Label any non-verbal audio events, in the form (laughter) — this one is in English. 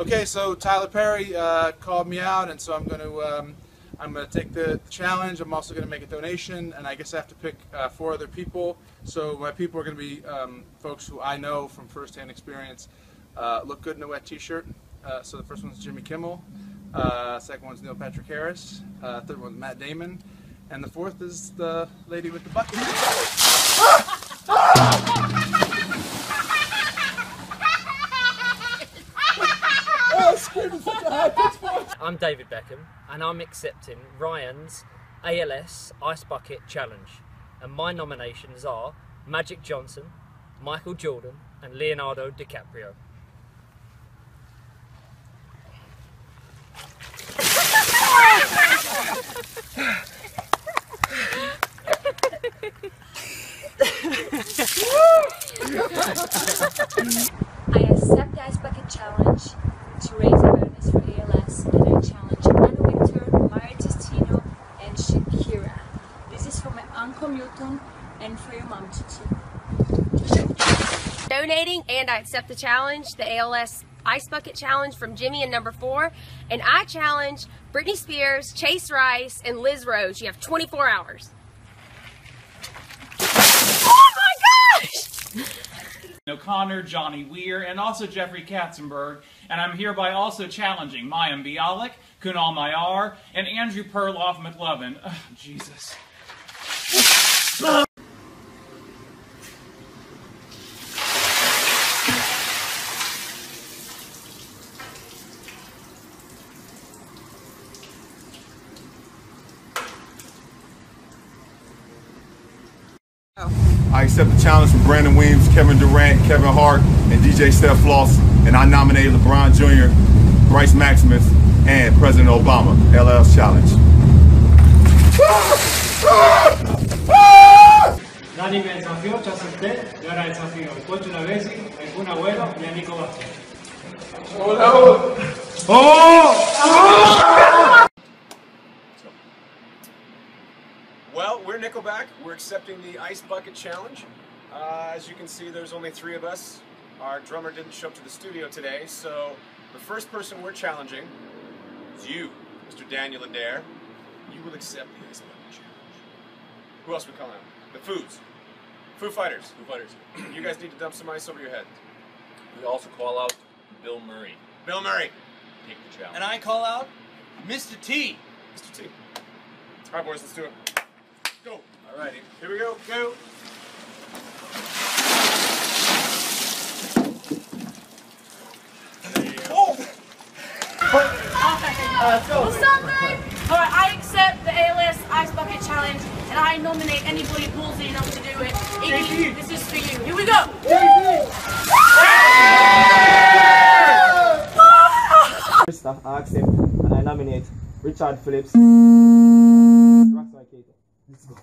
Okay, so Tyler Perry uh, called me out, and so I'm going to um, I'm going to take the challenge. I'm also going to make a donation, and I guess I have to pick uh, four other people. So my people are going to be um, folks who I know from firsthand experience. Uh, look good in a wet T-shirt. Uh, so the first one's Jimmy Kimmel. Uh, second one's Neil Patrick Harris. Uh, third one's Matt Damon, and the fourth is the lady with the bucket. I'm David Beckham and I'm accepting Ryan's ALS Ice Bucket Challenge. And my nominations are Magic Johnson, Michael Jordan, and Leonardo DiCaprio. I accept the Ice Bucket Challenge to raise awareness for ALS and I challenge Anna Wintour, Mario Testino, and Shakira. This is for my Uncle Newton and for your mom, Titi. donating and I accept the challenge, the ALS Ice Bucket Challenge from Jimmy and number four. And I challenge Britney Spears, Chase Rice, and Liz Rose. You have 24 hours. Oh my gosh! O'Connor, Johnny Weir, and also Jeffrey Katzenberg, and I'm hereby also challenging Mayim Bialik, Kunal Nayyar, and Andrew Perloff McLovin. Ugh, Jesus. I accept the challenge from Brandon Weems, Kevin Durant, Kevin Hart, and DJ Steph Floss, and I nominate LeBron Jr., Bryce Maximus, and President Obama. LL's challenge. Dani me desafió, ya acepté, y ahora desafío al Pocho Lavezzi, al Kun Agüero y a Nico Vázquez. Well, we're Nickelback. We're accepting the Ice Bucket Challenge. Uh, as you can see, there's only three of us. Our drummer didn't show up to the studio today, so the first person we're challenging is you, Mr. Daniel Adair. You will accept the Ice Bucket Challenge. Who else we calling out? The Foos. Foo Fighters. Foo Fighters. (clears throat) you guys need to dump some ice over your head. We also call out Bill Murray. Bill Murray. Take the challenge. And I call out Mr. T. Mr. T. All right, boys, let's do it. Go. Alrighty, here we go. Go. Oh. What's up, babe? Alright, I accept the ALS Ice Bucket Challenge and I nominate anybody ballsy enough to do it. Iggy, this is for you. Here we go! First off, I accept and I nominate Richard Phillips. Rockstar Keita. Let's go.